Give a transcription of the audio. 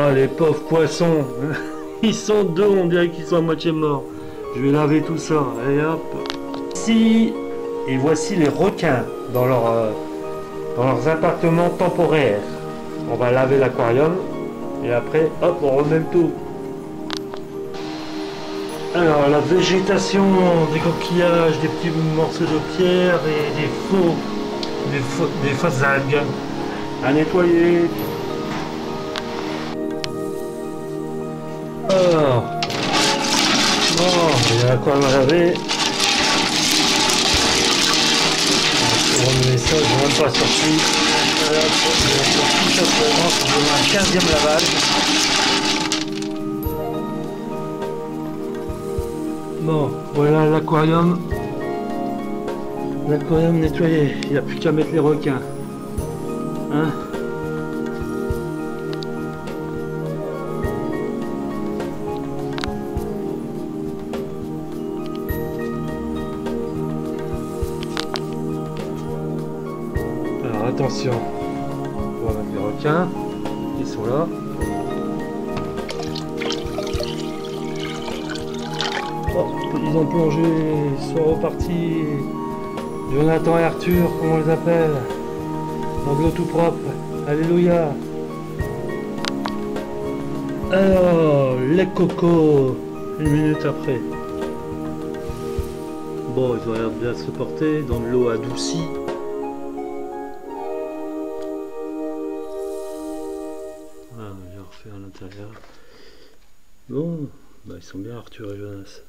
Ah les pauvres poissons Ils sont deux, on dirait qu'ils sont à moitié morts. Je vais laver tout ça. Et hop. Ici, et voici les requins dans, leur, euh, dans leurs appartements temporaires. On va laver l'aquarium. Et après, hop, on remet tout. Alors, la végétation, des coquillages, des petits morceaux de pierre et des faux, des, faux, des à nettoyer. Alors, bon, il y a quoi à laver. On va remuer ça, je ne même pas sorti. Voilà, faire tout pour un 15e lavage. Bon, voilà l'aquarium. L'aquarium nettoyé. Il n'y a plus qu'à mettre les requins. Hein? Attention, mettre les requins. Ils sont là. ils ont plongé, ils sont repartis. Jonathan et Arthur, comment on les appelle? Dans de l'eau tout propre. Alléluia. Alors, les cocos, une minute après. Bon, ils ont l'air bien se porter dans de l'eau adoucie. Refait à l'intérieur. Bon, bah, ils sont bien Arthur et Jonas.